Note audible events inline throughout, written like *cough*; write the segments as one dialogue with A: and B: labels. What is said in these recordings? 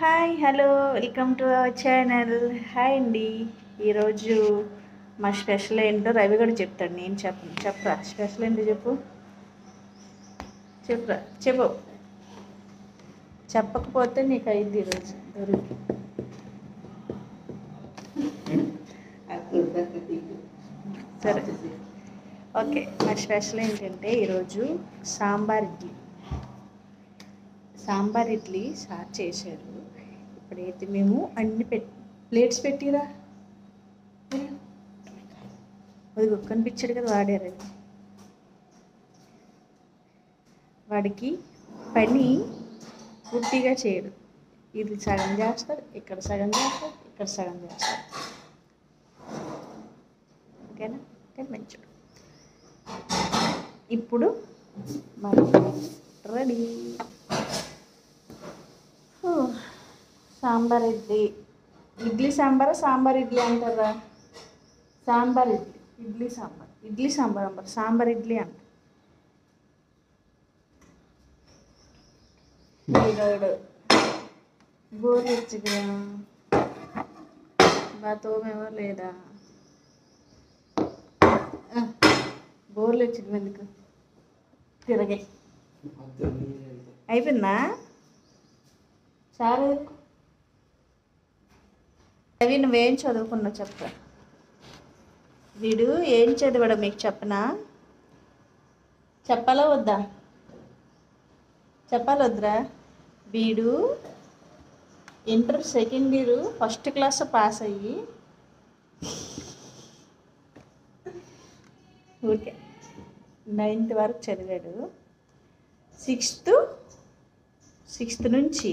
A: Hi hello welcome to our channel hi అండి ఈరోజు మా స్పెషల్ ఏంటో రవి కూడా చెప్తాడు. నేను చెప్పను చెప్పరా? స్పెషల్ ఏంటో చెప్పు. చెప్పురా? చెప్పు. చెప్పకపోతే నీకు అయింది ఈరోజు దొరికి. సరే. ఓకే మా స్పెషల్ ఏంటంటే ఈరోజు సాంబార్ ఇడ్లీ. సాంబార్ ఇడ్లీ సార్ చేశారు. ఇప్పుడైతే మేము అన్ని పెట్ ప్లేట్స్ పెట్టిరా? అది కనిపించాడు కదా వాడారు. వాడికి పని పూర్తిగా చేయడు. ఇది సగం చేస్తాడు ఇక్కడ సగం చేస్తాడు ఇక్కడ సగం చేస్తాడు. ఓకేనా? కానీ మంచిడు ఇప్పుడు మనం రెడీ. సాంబార్ ఇడ్లీ ఇడ్లీ సాంబార్ సాంబార్ ఇడ్లీ అంటారా? సాంబార్ ఇడ్లీ ఇడ్లీ సాంబార్. ఇడ్లీ సాంబార్ అంటారు. సాంబార్ ఇడ్లీ అంటారు ఈరోడు బోర్ వచ్చుగా బాతోమేమో లేదా? బోర్లు వచ్చింది ఎందుకు? తిరగే. అయిపోయిందా? సరే అవి నువ్వేం చదువుకున్నావు చెప్తా వీడు ఏం చదివాడు మీకు చెప్పనా? చెప్పాలా వద్దా? చెప్పాలి వద్దురా? వీడు inter second year first class pass అయ్యి ఓకే నైన్త్ వరకు చదివాడు. సిక్స్త్ సిక్స్త్ నుంచి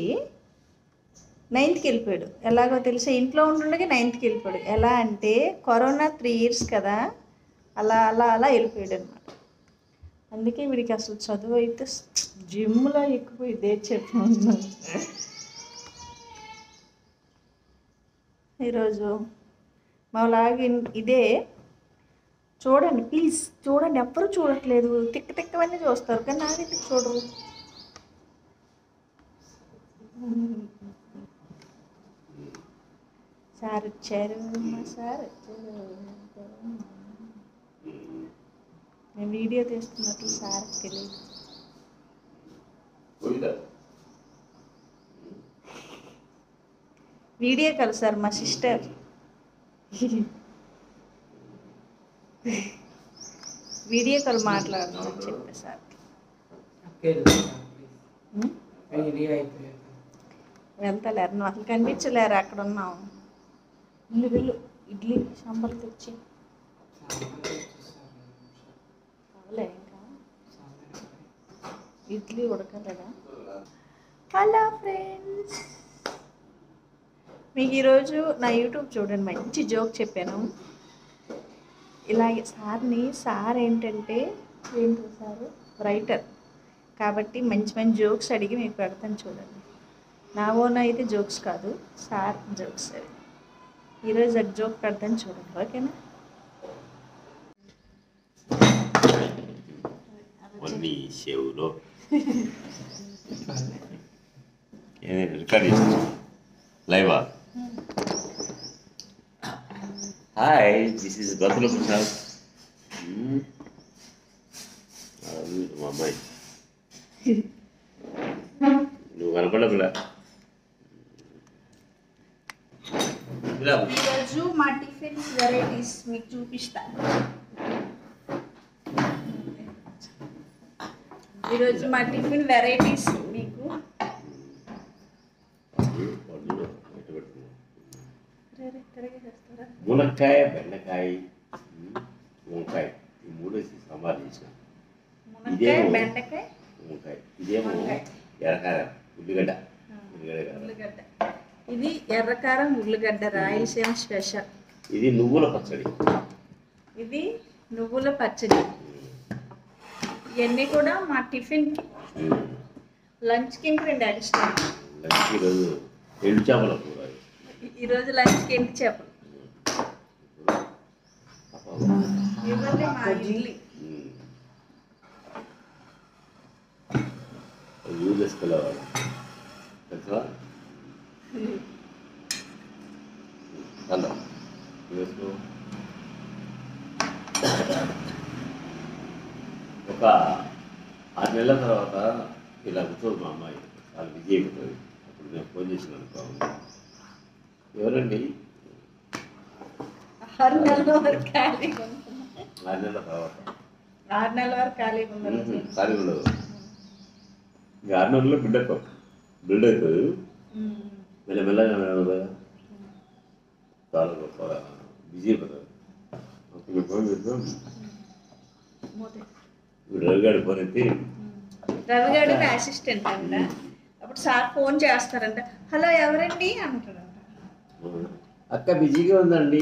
A: నైన్త్కి వెళ్ళిపోయాడు. ఎలాగో తెలిసే? ఇంట్లో ఉంటుండగా నైన్త్కి వెళ్ళిపోయాడు. ఎలా అంటే కరోనా త్రీ ఇయర్స్ కదా అలా అలా అలా వెళ్ళిపోయాడు అనమాట అందుకే వీడికి అసలు చదువు అయితే జిమ్లో ఎక్కువ ఇదే చెప్తున్నాను ఈరోజు మాలాగా ఇదే. చూడండి ప్లీజ్ చూడండి. ఎవ్వరూ చూడట్లేదు. తిక్క తిక్కవన్నీ చూస్తారు. కానీ నాకైతే దగ్గర చూడరు. సార్ వచ్చారు మా సార్ వచ్చారు. నేను వీడియో తీస్తున్నట్లు సార్ తెలియదు. వీడియో కాదు సార్ మా సిస్టర్. వీడియో కాల్ మాట్లాడుతున్నాను చెప్పే సార్. వెళ్తలేరు నువ్వు అసలు కనిపించలేరు అక్కడ ఉన్నావు ఇల్లు వెళ్ళు. ఇడ్లీ సాంబార్ తెచ్చి. కావలే ఇంకా? ఇడ్లీ ఉడకలేదా? Hello friends. మీకు ఈరోజు నా యూట్యూబ్ చూడండి మంచి జోక్ చెప్పాను. ఇలాగే సార్ని సార్ ఏంటంటే ఏంటో సార్? రైటర్. కాబట్టి మంచి మంచి జోక్స్ అడిగి మీకు పెడతాను చూడండి. నా ఓన్ అయితే జోక్స్ కాదు సార్ జోక్స్ అవి. ఈరోజు ఒక జోక్ పెడతాను చూడండి ఓకేనా?
B: చెవులో *laughs* రికార్డ్ చేస్తాను లైవా? Hi this is గతుల Prasad. Hmm. మా అమ్మాయి. నువ్వు కనపడకులా
A: ఈరోజు మా టిఫిన్స్ వెరైటీస్ మీకు చూపిస్తాను ఈరోజు మా టిఫిన్ వెరైటీస్ మీకు?
B: మునక్కాయ బెండకాయ వంకాయ ఈ మూడు వేసి సాంబార్ చేసిన ఇదేమో-
A: బెండకాయ
B: వంకాయ ఇదేమో. ఎర్రకాయ. ఉల్లిగడ్డ
A: ఇది ఎర్రకారం ఉల్లిగడ్డ రాయలసీమ స్పెషల్.
B: ఇది నువ్వుల పచ్చడి.
A: ఇది నువ్వుల పచ్చడి. ఇవన్నీ కూడా మా టిఫిన్కి
B: ఉమ్,
A: లంచ్కి ఇంక రెండు ఎక్స్ట్రా.
B: లంచ్ ఈరోజు ఎండు చేపల కూర.
A: ఈరోజు లంచ్కి ఏంటి చెప్పు
B: పాపం.
A: ఇవ్వండి మా ఇడ్లీ.
B: యూజ్ చేసుకోవాలి వేసుకో. ఒక ఆరు నెలల తర్వాత ఇలా కూర్చోదు మా అమ్మాయి. చాలా బిజీ అయిపోతుంది అప్పుడు నేను ఫోన్ చేసిన అనుకో ఎవరండి?
A: ఆరు నెలల వరకు ఖాళీగా ఉంటున్నా.
B: ఆరు నెలల తర్వాత.
A: ఆరు నెలల వరకు ఖాళీగా ఉండదు
B: ఖాళీ ఉండదు. ఇంకా ఆరు నెలల్లో బిల్డ్ అయిపో బిల్డ్ అవుతుంది. మెల్ల మెల్లగా మెల్లగా చాలా గొప్ప బిజీ అయిపోతుంది అప్పుడు మేము ఫోన్ చేస్తాం ఇప్పుడు రవిగాడి ఫోన్ ఎత్తి
A: రవిగాడు అసిస్టెంట్ అంట అప్పుడు సార్ ఫోన్ చేస్తారంట హలో ఎవరండి అంటారంట
B: అక్క బిజీగా ఉందండి.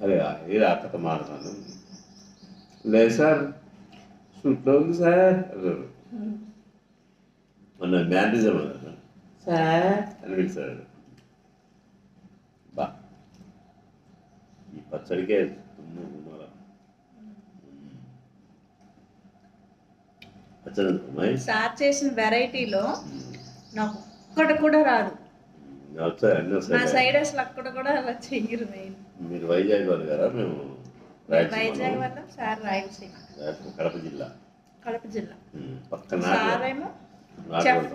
B: అదే ఏదో అక్కతో మాట్లాడతాను లేదు సార్ ఉంది సార్ మొన్న అన్నాడు సార్. బా. ఈ పచ్చడికే
A: సార్ చేసిన వెరైటీలో నాకు ఒక్కటి కూడా రాదు. నా సైడ్ అసలు అక్కడ కూడా అలా చెయ్యరు
B: మీరు వైజాగ్ వాళ్ళు కదా మేము
A: వైజాగ్ వల్ల సార్ రాయలసీమ.
B: కడప జిల్లా.
A: కడప జిల్లా.
B: పక్కన
A: సార్ ఏమో చెఫ్.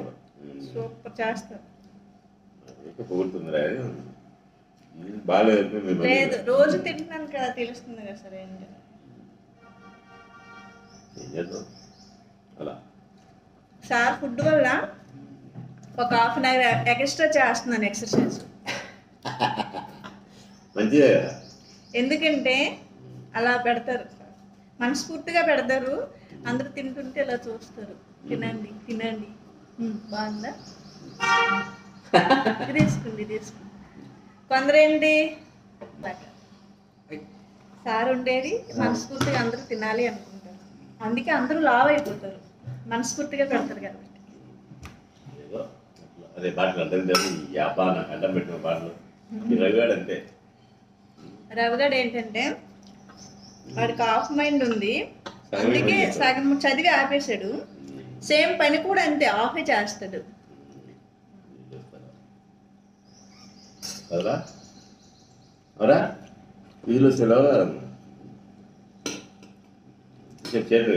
A: సూపర్ చేస్తారు. లేదు రోజు తింటున్నాను కదా తెలుస్తుంది కదా సార్ ఏంటి సార్ ఫుడ్ వల్ల ఒక హాఫ్ అన్ అవర్ ఎక్స్ట్రా చేస్తున్నాను ఎక్సర్సైజ్. ఎందుకంటే అలా పెడతారు మనస్ఫూర్తిగా పెడతారు. అందరూ తింటుంటే ఇలా చూస్తారు. తినండి తినండి. బాగుందా? *laughs* తీసుకుంది తీసుకుంది కొందరు ఏంటి సార్ ఉండేది మనస్ఫూర్తిగా అందరూ తినాలి అనుకుంటారు. అందుకే అందరూ లావ్ అయిపోతారు. మనస్ఫూర్తిగా పెడతారు కాబట్టి.
B: అదే అడ్డం పెట్టిన రవిగాడు అంతే.
A: రవిగాడు ఏంటంటే వాడికి ఆఫ్ మైండ్ ఉంది. అందుకే సగం చదివి ఆపేశాడు. సేమ్ పని కూడా అంతే ఆఫే చేస్తాడు.
B: అవురా అవురా వీధిలో సెలవు చెప్పు చేతి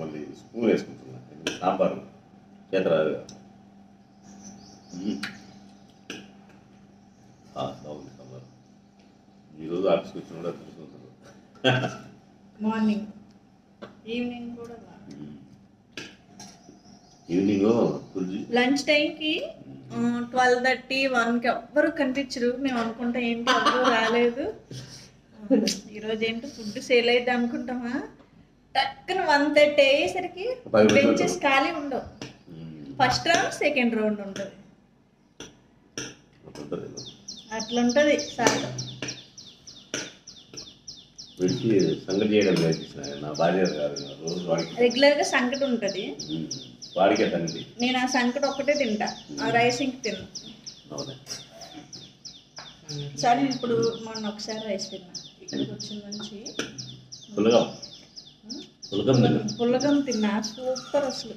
B: మళ్ళీ స్పూన్ వేసుకుంటున్నా. సాంబారు? చేత రాదు బాగుంది సాంబారు. ఈరోజు ఆఫీస్కి వచ్చిన కూడా తెలుసుకుంటారు
A: మార్నింగ్. ఈవినింగ్ కూడా
B: ఈవినింగ్
A: లంచ్ టైంకి ట్వెల్వ్ థర్టీ వన్కి ఎవ్వరు కనిపించరు. మేము అనుకుంటాం ఏంటి ఎవ్వరు రాలేదు. ఈరోజు ఏంటి ఫుడ్ సేల్ అయితే అనుకుంటామా? టక్కున వన్ థర్టీ అయ్యేసరికి. బెంచెస్ ఖాళీ ఉండవు. ఫస్ట్ రౌండ్ సెకండ్ రౌండ్ ఉంటుంది.
B: ఉంటుంది
A: అట్లుంటుంది సార్.
B: సంగతి చేయడం నా భార్య
A: రెగ్యులర్గా సంకటి ఉంటుంది.
B: వాడికే సంగతి
A: నేను ఆ సంకటి ఒక్కటే తింటా. ఆ రైస్ ఇంక తిన్నా. సార్ నేను ఇప్పుడు మొన్న ఒకసారి రైస్ తిన్నా. ఇక్కడికి వచ్చిన నుంచి.
B: పులగం. పులగం తిన్నా?
A: పుల్లగం తిన్నా. సూపర్ అసలు.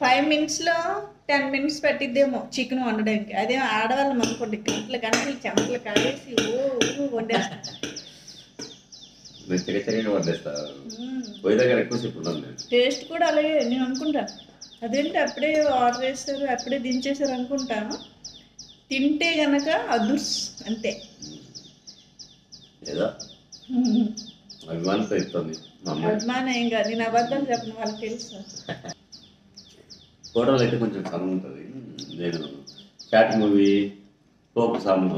A: ఫైవ్ మినిట్స్లో టెన్ మినిట్స్ పట్టిద్దేమో చికెన్ వండడానికి. అదే ఆడవాళ్ళం అనుకోండి గంటలు గంటలు చెమటలు కావేసి ఓ ఊ వండేస్తాను
B: నేను పోయి దగ్గర ఎక్కువసేపు ఉన్నాను నేను.
A: టేస్ట్ కూడా అలాగే నేను అనుకుంటా. అదేంటి అప్పుడే ఆర్డర్ చేస్తారు అప్పుడే దించేశారు అనుకుంటాను. తింటే గనక అదుర్స్ అంతే.
B: ఏదో? అభిమానంతో ఇస్తుంది
A: అభిమానం ఏం కాదు నేను అబద్ధాలు చెప్పిన వాళ్ళకి తెలుసు.
B: ఫోటోలు అయితే కొంచెం సగం ఉంటుంది. నేను short movie folk song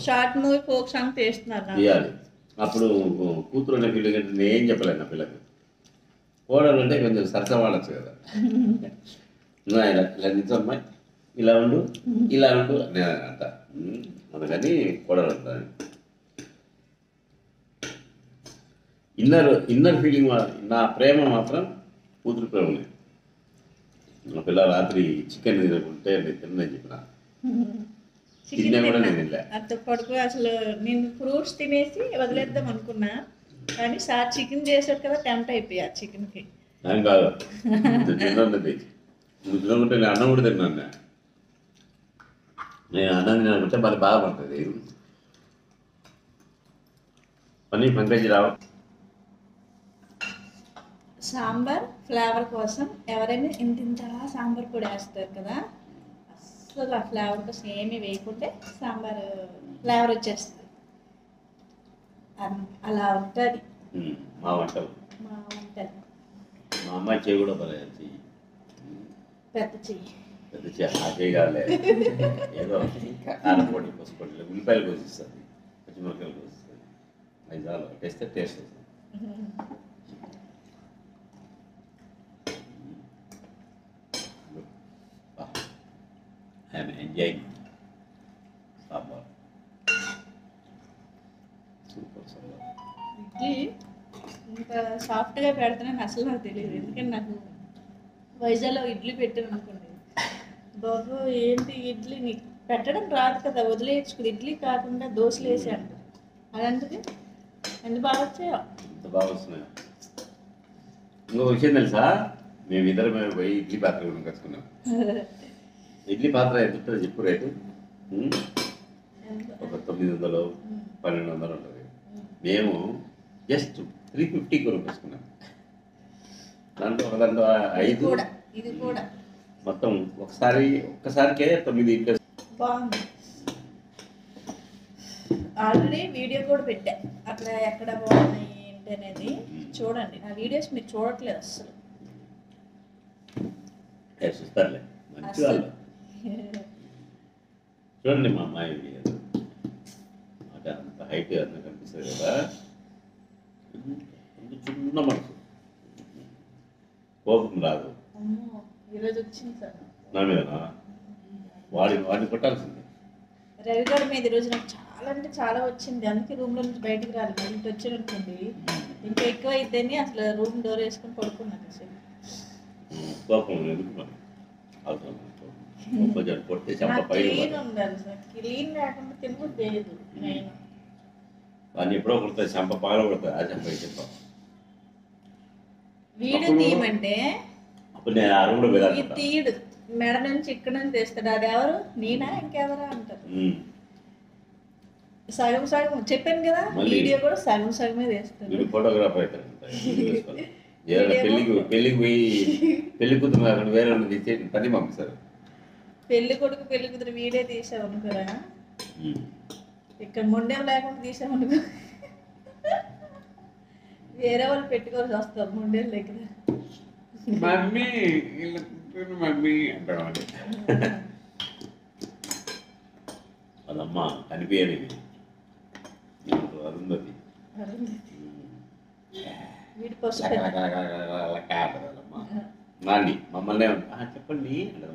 A: short movie folk song తీస్తున్నారు నాకు.
B: తీయాలి. అప్పుడు కూతురు అనే ఫీలింగ్ అంటే నేను ఏం చెప్పలేను నా పిల్లకి. కోడలు అంటే కొంచెం సరసవాడచ్చు కదా. ఇలా ఇలా నిజమ్మాయి ఇలా ఉండు ఇలా ఉండు నేను అంట. అందుకని కోడలు అంటాను ఇన్నర్ ఇన్నర్ ఫీలింగ్ నా ప్రేమ మాత్రం కూతురు ప్రేమనే. నా పిల్ల రాత్రి చికెన్ తినకుంటే నేను తిన్నని చెప్పిన.
A: చికెన్
B: తిన్నా కూడా. నేను.
A: అంత కొడుకు అసలు నేను ఫ్రూట్స్ తినేసి వదిలేద్దాం అనుకున్నా కానీ సార్ చికెన్ చేశారు కదా టెంప్ట్ అయిపోయా చికెన్కి
B: ఏం కాదు తిన్నది తినకుంటే నేను అన్నం కూడా తిన్నాను నేను. నేను అన్నం తినకుంటే మరి బాధపడుతుంది పని పంకజ్ రావు
A: సాంబార్ ఫ్లేవర్ కోసం ఎవరైనా ఇంత సాంబార్ పొడి వేస్తారు కదా ఆ ఫ్లేవర్ కోసం ఏమీ వేయకుంటే సాంబార్ ఫ్లేవర్ వచ్చేస్తుంది. అలా ఉంటుంది.
B: మా వంటలు.
A: మా వంటలు.
B: మా అమ్మాయి చేయి కూడా పర్లేదు చెయ్యి
A: పెద్ద చెయ్యి.
B: పెద్ద చేయి ఆ చేయి కాదులే. ఏదో కారం పొడి పసుపొడి ఉల్లిపాయలు కోసిస్తుంది పచ్చిమిరపకాయలు కోసిస్తుంది అది చాలు టేస్ట్ టేస్ట్ వస్తుంది. ఎంజాయింగ్ సాంబార్ సూపర్ సాంబార్
A: ఇడ్లీ ఇంత సాఫ్ట్గా పెడతానని అసలు నాకు తెలియదు. ఎందుకంటే నాకు వైజాగ్లో ఇడ్లీ పెట్టాను అనుకోండి. బాబు ఏంటి ఇడ్లీ నీకు పెట్టడం రాదు కదా వదిలేయచ్చు. ఇడ్లీ కాకుండా దోశలు వేసి అంటారు అలాంటిది ఎంత బాగా వచ్చాయో.
B: ఎంత బాగా వస్తున్నాయి? ఇంకో విషయం తెలుసా? మేము ఇద్దరు పోయి ఇడ్లీ పాత్ర కొనుకొచ్చుకున్నాం *laughs* ఇడ్లీ పాత్ర ఎంత ఉంటుందో చెప్పు రేటు? ఒక తొమ్మిది వందలు పన్నెండు వందలు ఉంటుంది. మేము జస్ట్ త్రీ ఫిఫ్టీ కొనుక్కొచ్చుకున్నాం. దాంట్లో ఒక దాంట్లో ఐదు మొత్తం ఒకసారి ఒక్కసారికే తొమ్మిది
A: బాగుంది. ఆల్రెడీ వీడియో కూడా పెట్టా. అక్కడ ఎక్కడ బాగున్నాయి ఏంటి అనేది చూడండి. నా వీడియోస్ మీరు చూడట్లేదు అస్సలు.
B: ఏ, చూస్తారులే. మంచి వాళ్ళు. చూడండి మా అమ్మాయి మాట అంత హైట్ అంత కనిపిస్తుంది కదా. అంత చిన్న మనసు. కోపం రాదు. నా మీదనా? వాడి వాడిని కొట్టాల్సింది.
A: రవి గారి మీద ఈరోజు నాకు చాలా అంటే చాలా వచ్చింది. అందుకే రూమ్లో నుంచి బయటికి రాలేదు. ఇంటి వచ్చాను అనుకోండి ఇంకా ఎక్కువ అయితేనే అసలు రూమ్ డోర్ వేసుకొని పడుకున్నాను అసలు.
B: కోపం ఎందుకు అవసరం కొంచెం కొట్టే చెంప
A: నాకు
B: పైన
A: క్లీన్
B: పడాలి.
A: ఉండాలి సార్. క్లీన్ లేకుండా తినబుద్ధి లేదు నేను.
B: వాడిని ఎప్పుడో కొడుతుంది చెంప పగల కొడుతుంది ఆ చెంప చెంప.
A: వీడియో
B: అప్పుడు-
A: తీయమంటే
B: అప్పుడు నేను ఆ రూమ్లో
A: తీయడు. మెడ నుంచి ఇక్కడ నుంచి తీస్తాడు. అది ఎవరు? నేనా? ఇంకెవరా? అంటారు. సగం సగం. చెప్పాను కదా వీడియో కూడా సగం సగమే తీస్తాడు.
B: వీడు ఫోటోగ్రాఫర్ *laughs*
A: వీడేమో-
B: పెళ్ళికి పెళ్ళికి పోయి పెళ్ళి కూతురు వేరే తెచ్చి పని పంపిస్తారు.
A: పెళ్ళి కొడుకు పెళ్ళి కూతురు వీడియో తీసావు అనుకోరా ఇక్కడ మొండెం లేకుండా తీసావు అనుకో వేరే వాళ్ళు పెట్టుకోవాల్సి వస్తారు మొండెం దగ్గర
B: మమ్మీ మమ్మీ అంటాడు వాడు. వాళ్ళమ్మ కనిపించని అరుంధతి
A: వీడి.
B: నాండి మమ్మల్ని ఏమంటారు? "ఆ, చెప్పండి అంటది